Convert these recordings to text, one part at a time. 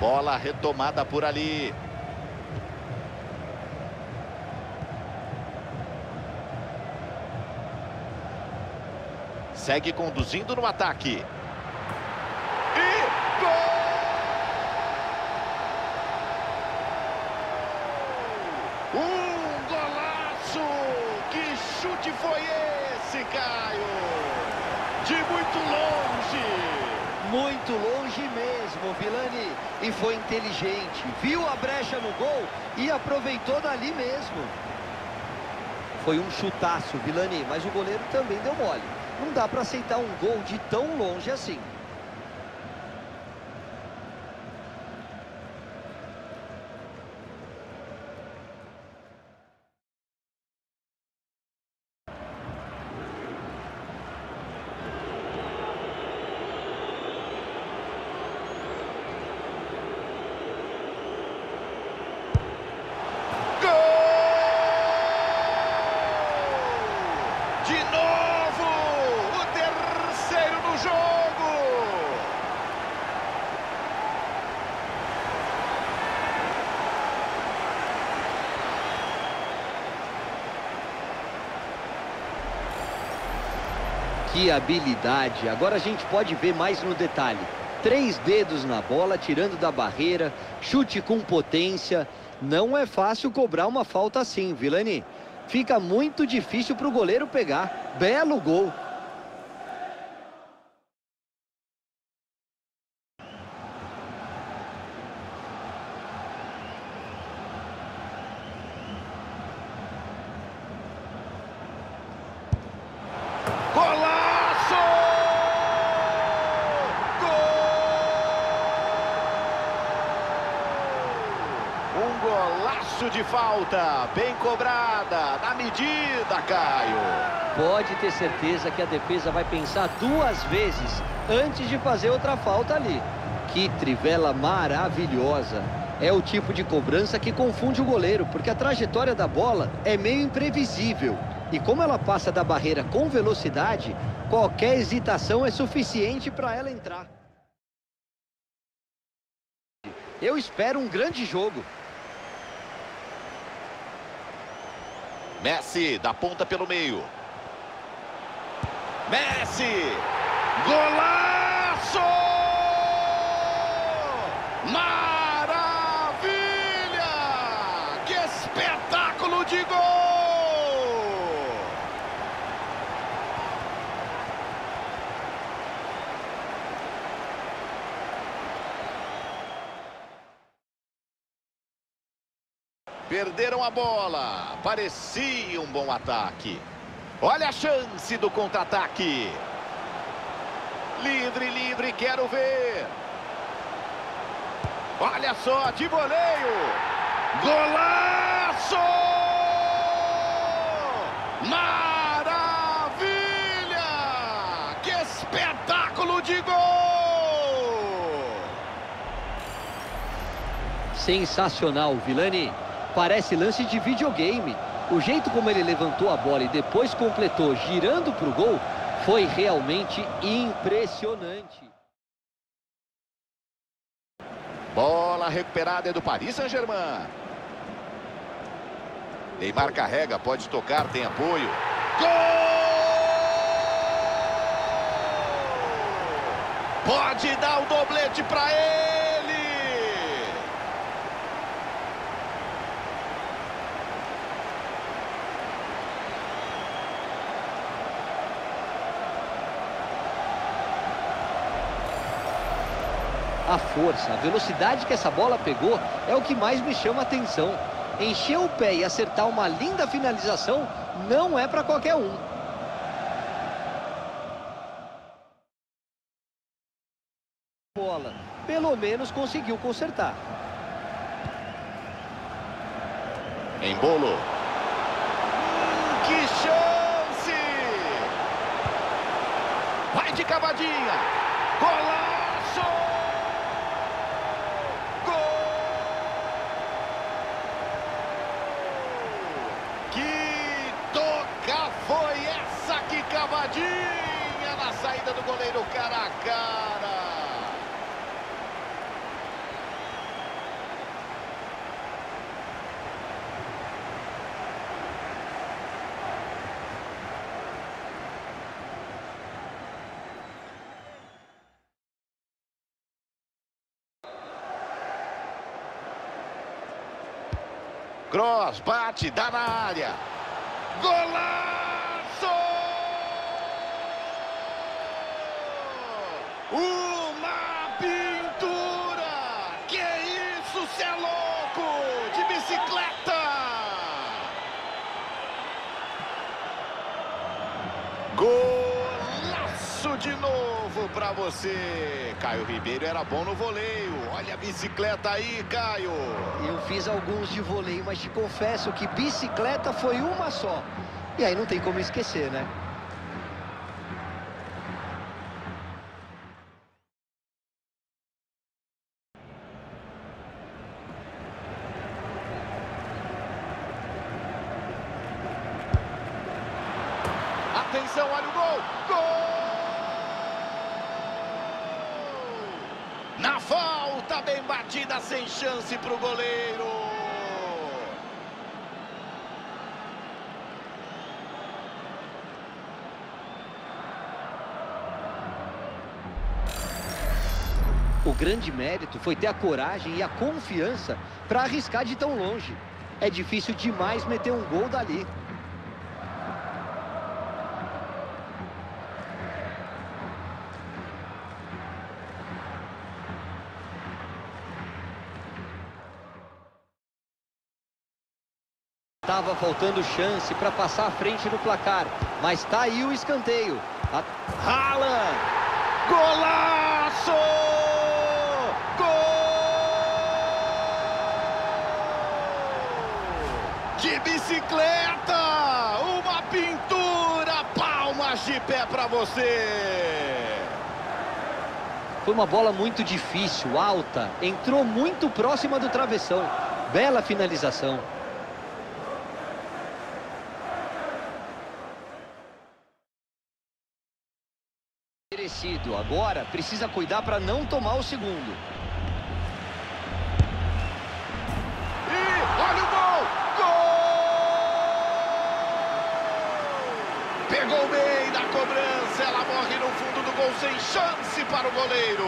Bola retomada por ali. Segue conduzindo no ataque. E gol! Um golaço! Que chute foi esse, Caio? De muito longe. Muito longe mesmo, Vilani. E foi inteligente. Viu a brecha no gol e aproveitou dali mesmo. Foi um chutaço, Vilani, mas o goleiro também deu mole. Não dá para aceitar um gol de tão longe assim. De novo, o terceiro no jogo. Que habilidade. Agora a gente pode ver mais no detalhe. Três dedos na bola, tirando da barreira, chute com potência. Não é fácil cobrar uma falta assim, Vilani. Fica muito difícil para o goleiro pegar. Belo gol. Golaço! Gol! Um golaço de falta, bem cobrada, na medida, Caio. Pode ter certeza que a defesa vai pensar duas vezes antes de fazer outra falta ali. Que trivela maravilhosa. É o tipo de cobrança que confunde o goleiro, porque a trajetória da bola é meio imprevisível. E como ela passa da barreira com velocidade, qualquer hesitação é suficiente para ela entrar. Eu espero um grande jogo. Messi dá ponta pelo meio. Messi! Golaço! Maravilha! Que espetáculo de gol! Perderam a bola. Parecia um bom ataque. Olha a chance do contra-ataque. Livre, livre, quero ver. Olha só, de voleio. Golaço! Maravilha! Que espetáculo de gol! Sensacional, Vilani. Parece lance de videogame. O jeito como ele levantou a bola e depois completou girando para o gol foi realmente impressionante. Bola recuperada é do Paris Saint-Germain. Neymar carrega, pode tocar, tem apoio. Gol! Pode dar o doblete para ele! A força, a velocidade que essa bola pegou é o que mais me chama a atenção. Encher o pé e acertar uma linda finalização não é para qualquer um. Bola, pelo menos conseguiu consertar. Em bolo. Hum, que chance! Vai de cavadinha. Golaço! goleiro cara a cara. Cross, bate, dá na área. Golaço! Uma pintura! Que isso, cê é louco! De bicicleta! Golaço de novo pra você! Caio Ribeiro era bom no voleio. Olha a bicicleta aí, Caio! Eu fiz alguns de voleio, mas te confesso que bicicleta foi uma só. E aí não tem como esquecer, né? Atenção, olha o gol! Gol! Na falta, bem batida, sem chance para o goleiro. O grande mérito foi ter a coragem e a confiança para arriscar de tão longe. É difícil demais meter um gol dali. Tava faltando chance para passar à frente no placar, mas tá aí o escanteio. A... Haaland! Golaço! Gol! De bicicleta! Uma pintura! Palmas de pé para você! Foi uma bola muito difícil, alta, entrou muito próxima do travessão. Bela finalização. Agora precisa cuidar para não tomar o segundo. Morre no fundo do gol sem chance para o goleiro.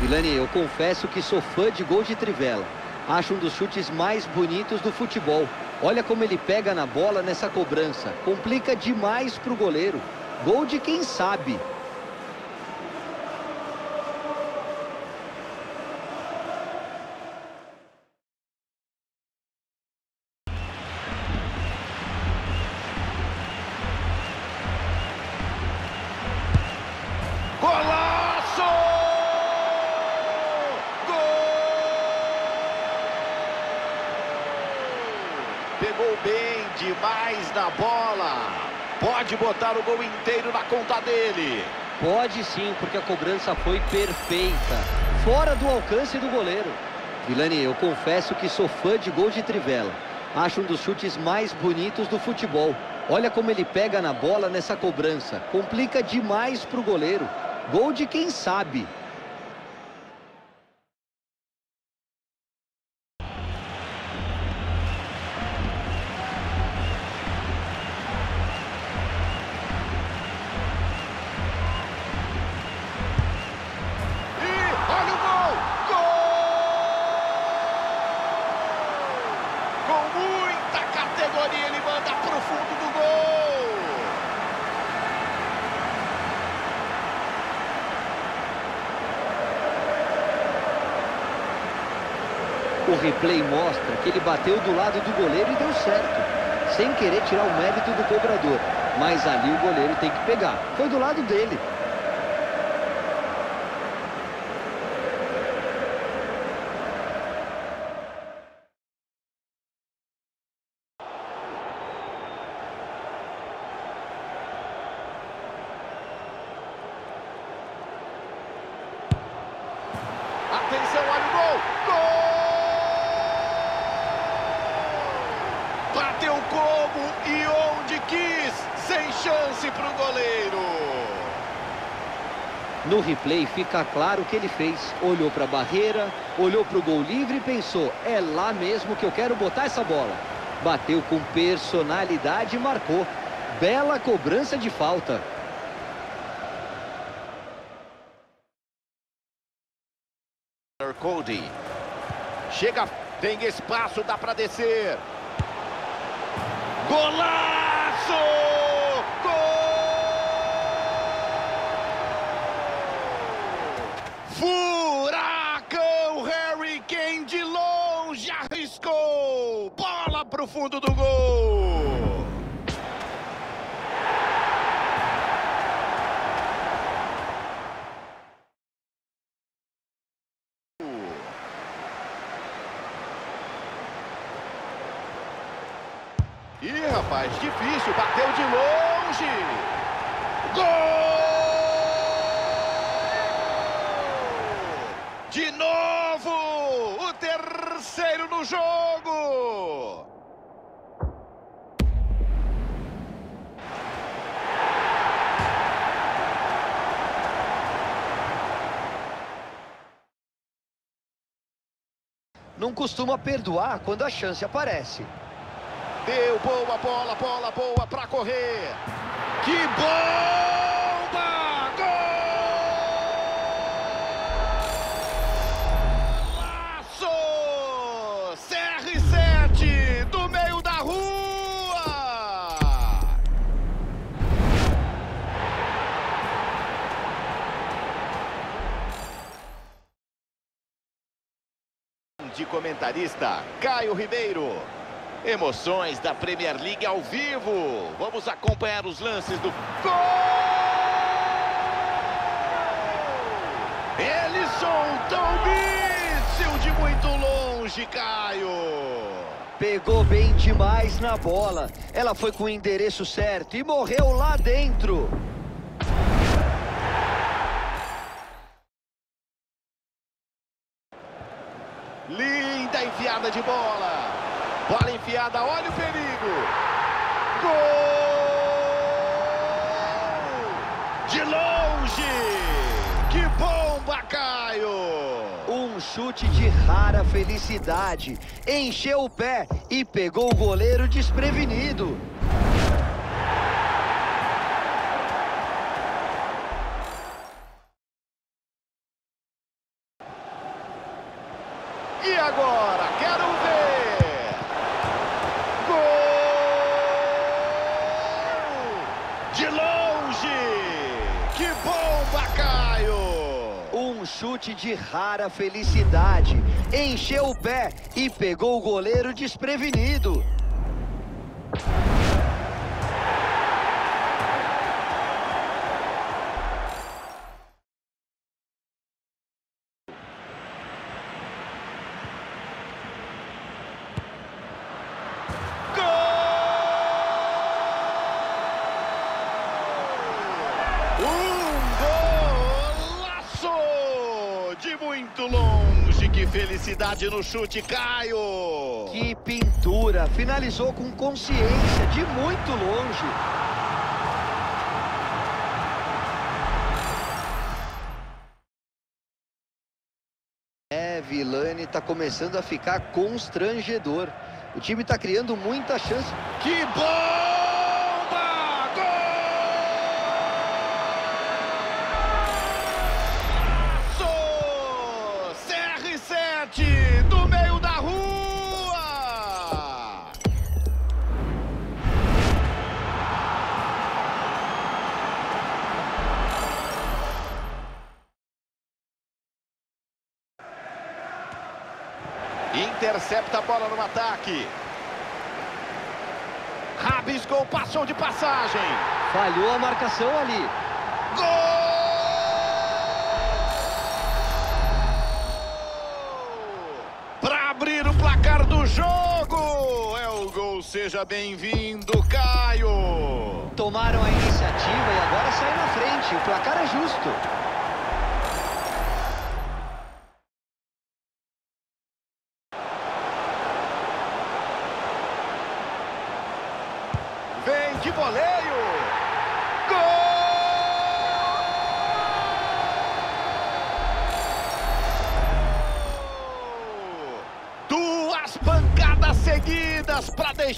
Vilani, eu confesso que sou fã de gol de trivela. Acho um dos chutes mais bonitos do futebol. Olha como ele pega na bola nessa cobrança. Complica demais para o goleiro. Gol de quem sabe. Na bola. Pode botar o gol inteiro na conta dele. Pode sim, porque a cobrança foi perfeita. Fora do alcance do goleiro. Vilani, eu confesso que sou fã de gol de trivela. Acho um dos chutes mais bonitos do futebol. Olha como ele pega na bola nessa cobrança. Complica demais para o goleiro. Gol de quem sabe. Categoria ele manda pro fundo do gol. O replay mostra que ele bateu do lado do goleiro e deu certo. Sem querer tirar o mérito do cobrador. Mas ali o goleiro tem que pegar. Foi do lado dele. Atenção, olha o gol! Bateu como e onde quis, sem chance para o goleiro. No replay fica claro o que ele fez. Olhou para a barreira, olhou para o gol livre e pensou, é lá mesmo que eu quero botar essa bola. Bateu com personalidade e marcou. Bela cobrança de falta. Cody. Chega, tem espaço, dá para descer. Golaço! Gol! Furacão Harry Kane de longe arriscou. Bola para o fundo do gol. Difícil, bateu de longe. Gol! De novo, o terceiro no jogo. Não costuma perdoar quando a chance aparece. Deu boa bola, bola boa para correr. Que bomba! Golaço! CR7 do meio da rua! De comentarista, Caio Ribeiro. Emoções da Premier League ao vivo. Vamos acompanhar os lances do gol! Ele soltou um míssil de muito longe, Caio. Pegou bem demais na bola. Ela foi com o endereço certo e morreu lá dentro. Linda enfiada de bola. Enfiada, olha o perigo. Gol! De longe! Que bomba, Caio! Um chute de rara felicidade. Encheu o pé e pegou o goleiro desprevenido. Chute de rara felicidade. Encheu o pé e pegou o goleiro desprevenido. Um golaço! De muito longe, que felicidade no chute, Caio! Que pintura! Finalizou com consciência, de muito longe. É, Vilani tá começando a ficar constrangedor. O time tá criando muita chance. Que bomba! Intercepta a bola no ataque. Rabiscou, passou de passagem. Falhou a marcação ali. Gol! Para abrir o placar do jogo. É o gol, seja bem-vindo, Caio. Tomaram a iniciativa e agora saem na frente. O placar é justo.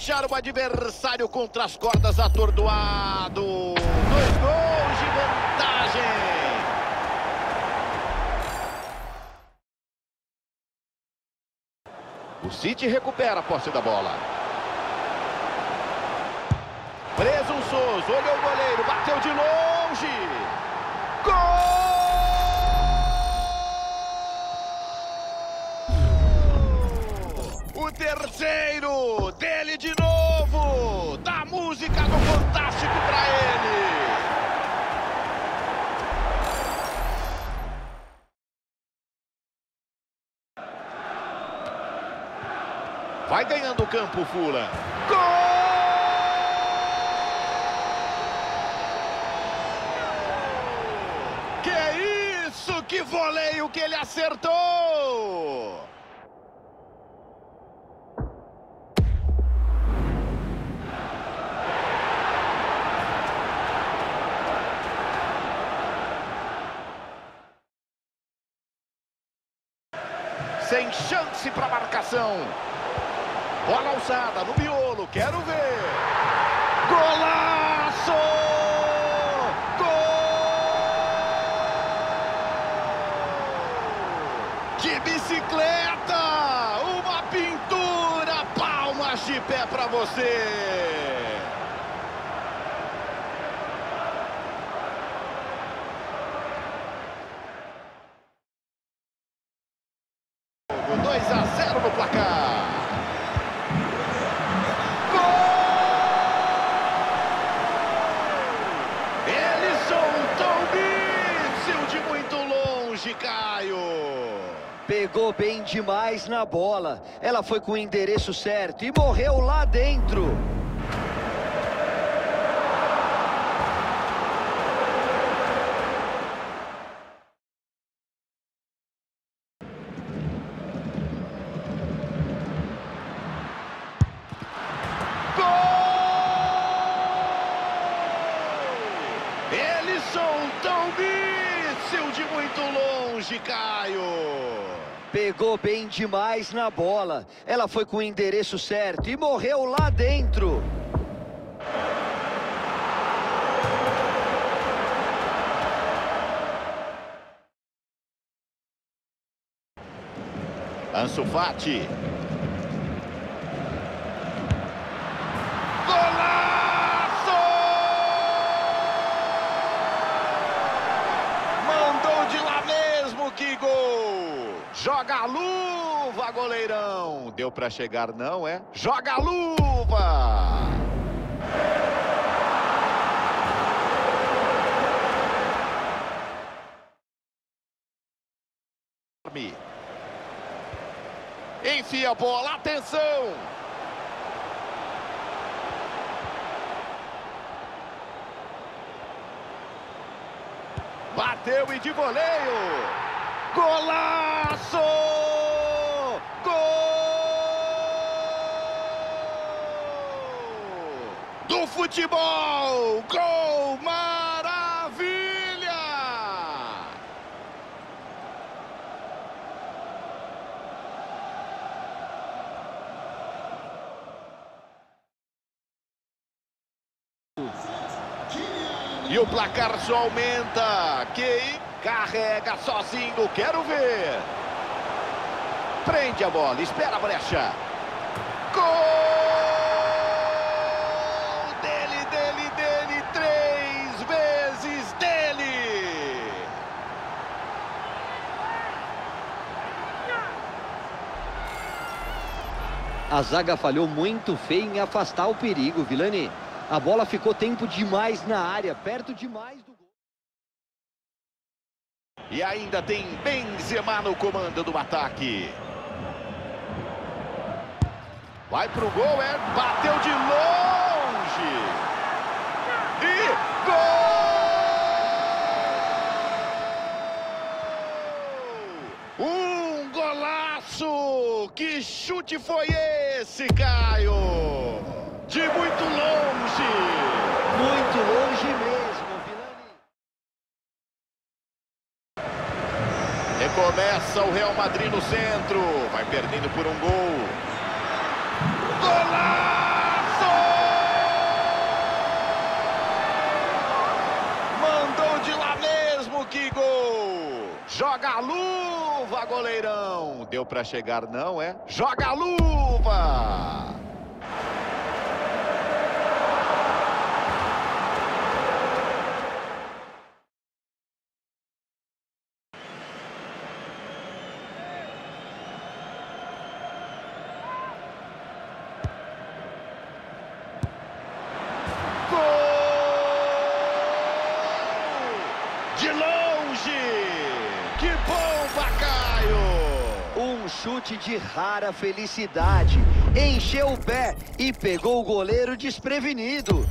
Deixar o adversário contra as cordas atordoado. Dois gols de vantagem. O City recupera a posse da bola. Presunçoso, olhou o goleiro, bateu de longe. Gol! Terceiro, dele de novo. Da música do Fantástico para ele. Vai ganhando o campo, Fula. Gol! Que isso? Que voleio que ele acertou! Marcação. Bola alçada no miolo, quero ver. Golaço! Gol! Que bicicleta! Uma pintura! Palmas de pé para você! Dois a zero no placar. Elisson Tom de muito longe, Caio. Pegou bem na bola. Ela foi com o endereço certo e morreu lá dentro. Gol! Elisson Tom de muito longe, Caio. Pegou bem demais na bola. Ela foi com o endereço certo e morreu lá dentro. Ansu Fati. Golaço! Mandou de lá mesmo, que gol! Joga a goleirão. Deu pra chegar, não é? Joga a luva! Enfia a bola, atenção! Bateu e de voleio! Golaço! Gol! Do futebol! Gol! Maravilha! E o placar só aumenta. Quem carrega sozinho, quero ver. Prende a bola, espera a brecha. Gol! Dele, dele, dele, três vezes dele. A zaga falhou muito feio em afastar o perigo, Vilani. A bola ficou tempo demais na área, perto demais do gol. E ainda tem Benzema no comando do ataque. Vai pro gol, é, bateu de longe. E gol! Um golaço! Que chute foi esse, Caio? De muito longe. Muito longe mesmo, Vilani. Recomeça o Real Madrid no centro. Vai perdendo por um gol. Golaço! Mandou de lá mesmo, que gol! Joga a luva! Salva, goleirão. Deu para chegar, não é? Joga a luva. de longe. Que bomba, Caio! Um chute de rara felicidade. Encheu o pé e pegou o goleiro desprevenido.